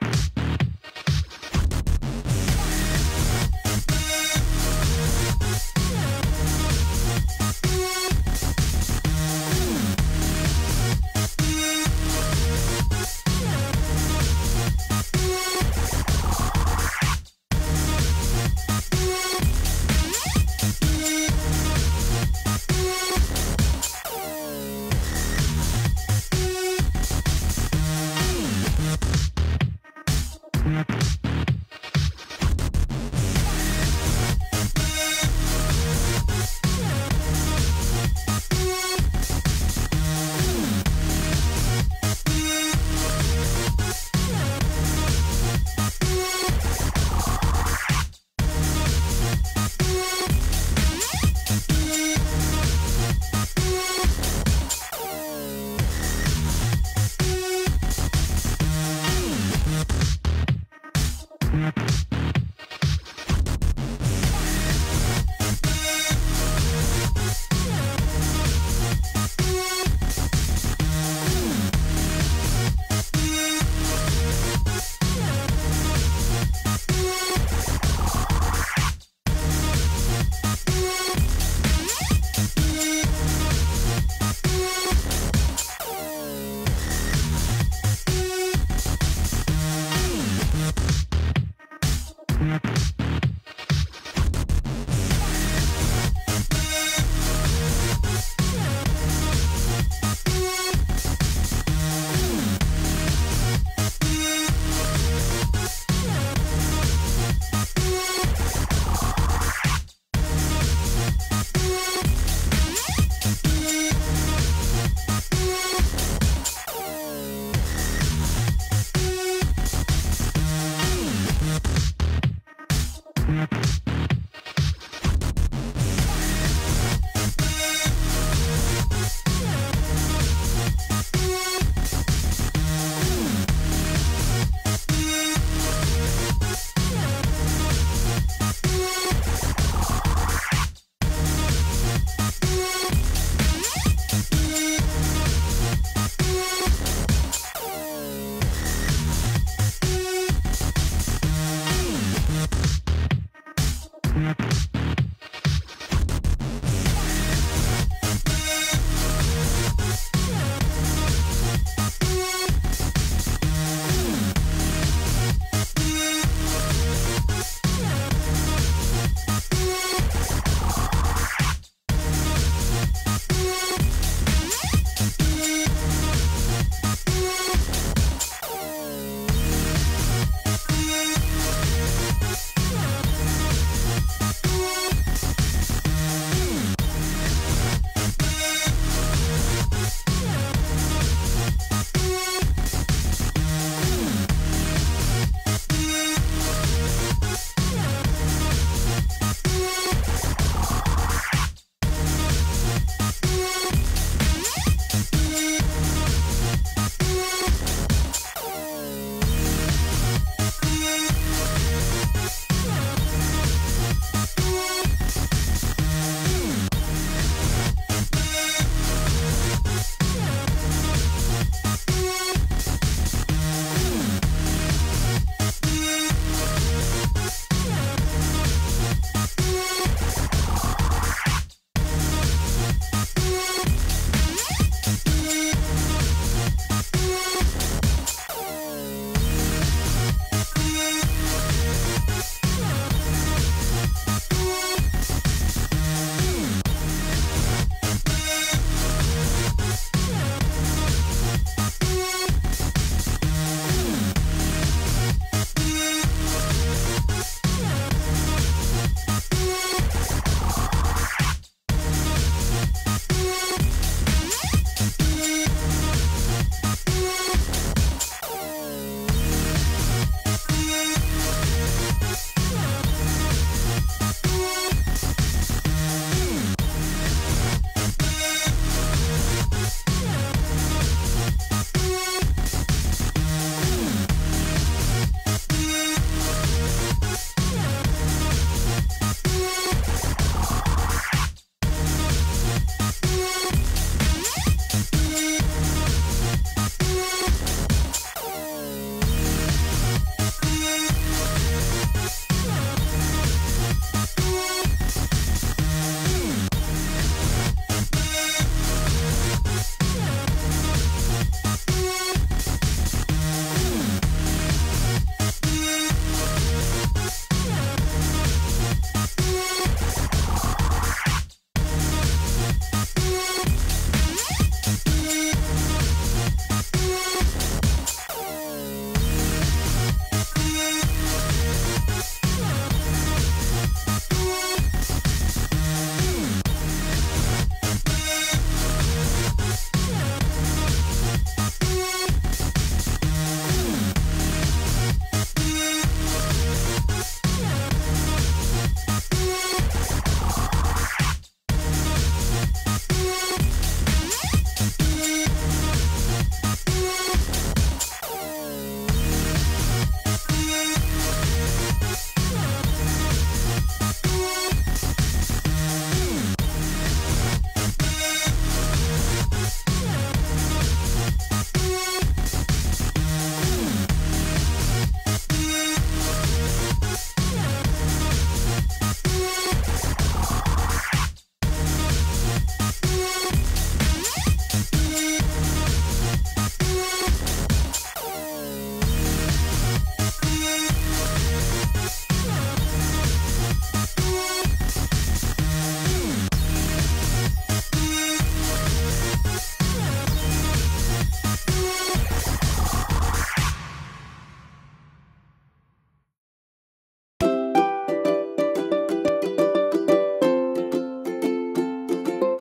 we